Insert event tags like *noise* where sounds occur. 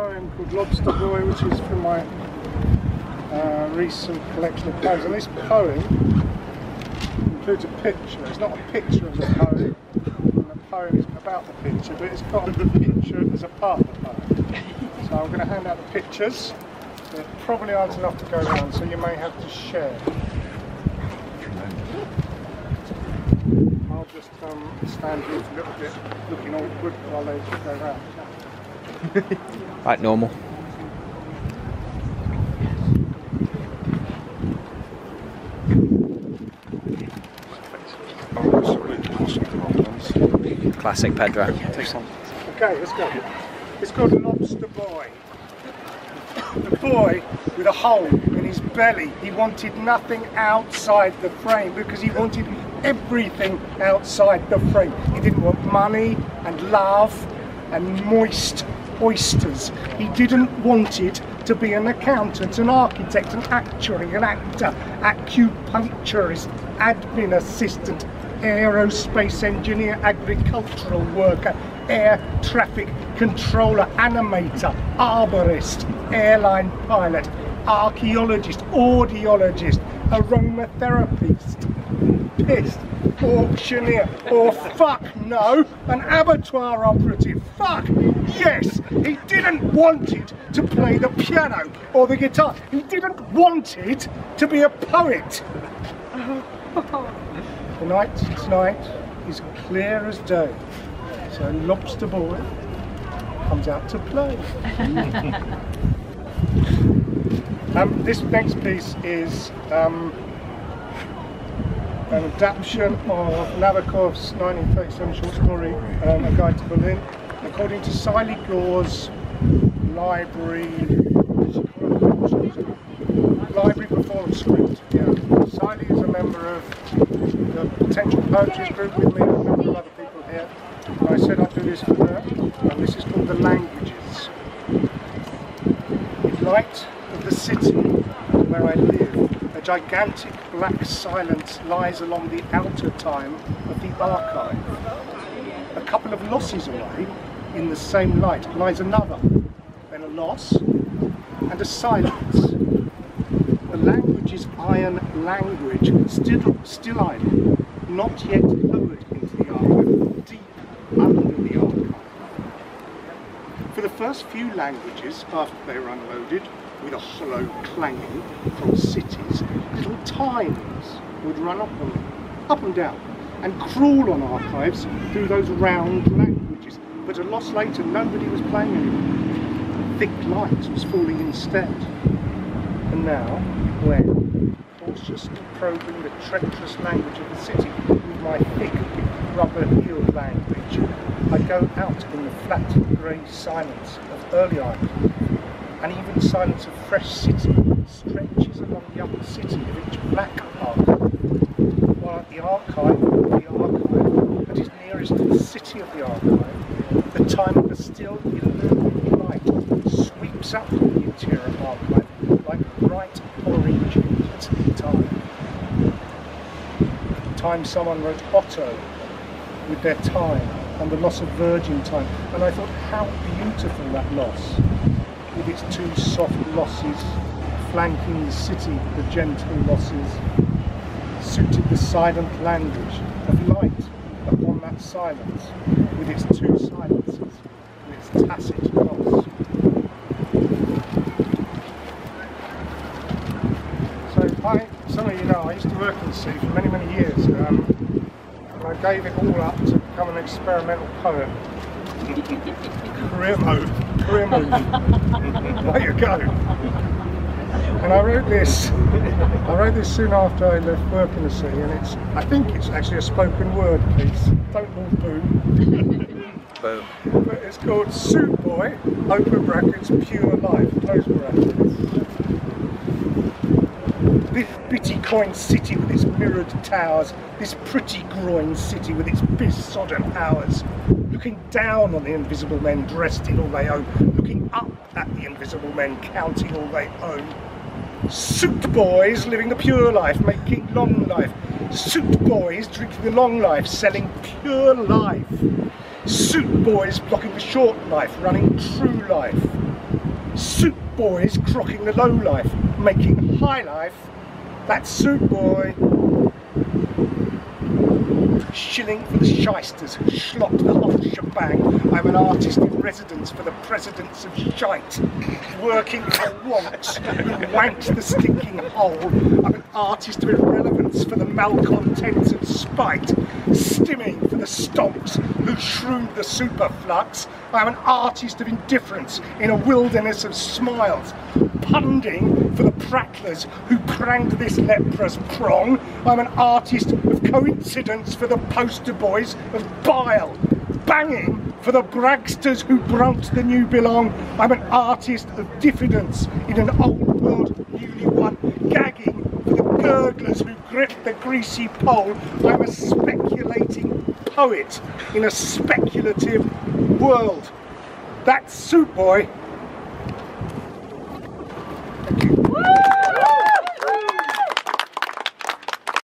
poem called Lobster Boy, which is from my uh, recent collection of poems. And this poem includes a picture. It's not a picture of the poem, and the poem is about the picture, but it's got the picture as a part of the poem. So I'm going to hand out the pictures. There probably aren't enough to go around, so you may have to share. I'll just um, stand here for a little bit, looking awkward while they go around. *laughs* Like normal. Classic Pedro. Okay, let's go. It's called Lobster Boy. The boy with a hole in his belly. He wanted nothing outside the frame because he wanted everything outside the frame. He didn't want money and love and moist oysters. He didn't want it to be an accountant, an architect, an actuary, an actor, acupuncturist, admin assistant, aerospace engineer, agricultural worker, air traffic controller, animator, arborist, airline pilot, archaeologist, audiologist, aromatherapist, pissed, auctioneer, or fuck no, an abattoir operative. Fuck yes, he didn't want it to play the piano or the guitar. He didn't want it to be a poet. The night tonight is clear as day. So Lobster Boy comes out to play. *laughs* um, this next piece is um, an adaptation of Nabokov's 1937 short story, um, A Guide to Berlin, according to Sylee Gore's library library performance script. Yeah. Sylee is a member of the Potential Poetry Group with me and a number of other people here. And I said I'd do this for her, and this is called The Languages. Light of the city where I live, a gigantic black silence lies along the outer time of the archive. A couple of losses away, in the same light, lies another, then a loss, and a silence. The language is iron language, still, still iron, not yet lowered into the archive, deep under the archive. For the first few languages, after they were unloaded, with a hollow clanging from cities, little times would run up and, up and down and crawl on archives through those round languages. But a loss later, nobody was playing anymore. Thick light was falling instead. And now, when, cautiously probing the treacherous language of the city with my thick rubber-heeled language, I go out in the flat grey silence of early archive and even the silence of fresh city stretches along the upper city of each black archive, while at the archive of the archive that is nearest to the city of the archive, the time of a still illuminated light sweeps up from the interior archive like bright orange heat time. Time someone wrote Otto with their time and the loss of virgin time, and I thought how beautiful that loss with its two soft losses flanking the city, the gentle losses, suited the silent language of light upon that silence, with its two silences, and its tacit loss. So I, some of you know, I used to work in the city for many, many years, um, and I gave it all up to become an experimental poet. Career mode, career move. there you go. And I wrote this. I wrote this soon after I left work in the city, and it's. I think it's actually a spoken word piece. Don't all boo. Boom. But it's called Suit Boy, open brackets, pure life, close brackets. This bitty coin city with its mirrored towers, this pretty groin city with its besodden hours, looking down on the invisible men dressed in all they own, looking up at the invisible men counting all they own. Suit boys living the pure life, making long life. Suit boys drinking the long life, selling pure life. Suit boys blocking the short life, running true life. Suit boys crocking the low life, making high life. That's Soup boy. Shilling for the shysters slopped the whole shebang. I'm an artist in residence for the presidents of shite. Working for wonks who wanked the stinking hole. I'm an artist of irrelevance for the malcontents and spite. Stimming for the stomps who shrewd the superflux. I'm an artist of indifference in a wilderness of smiles. Punding for the prattlers who pranged this leprous prong. I'm an artist of coincidence for the poster boys of bile. Banging for the bragsters who brunt the new belong. I'm an artist of diffidence in an old world newly won. Gagging for the gurglers who grip the greasy pole. I'm a speculating poet in a speculative world. That's Soup Boy.